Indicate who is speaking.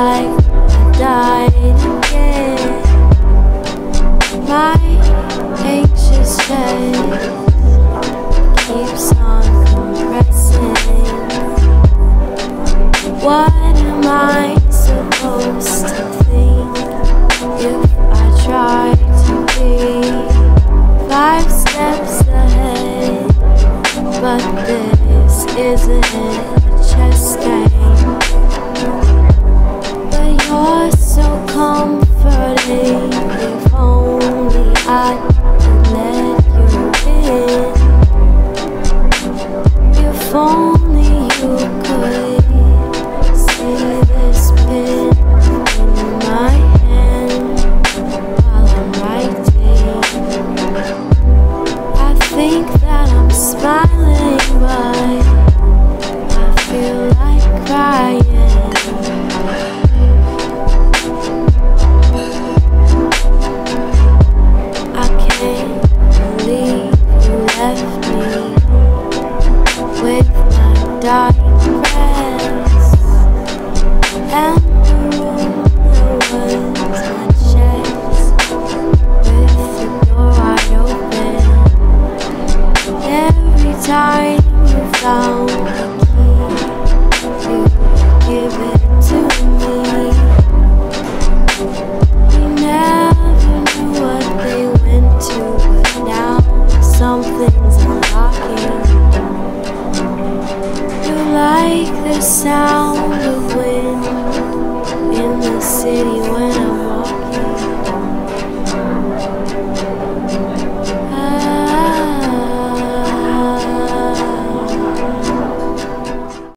Speaker 1: like I died again. My anxious chest keeps on compressing. What? only you could. and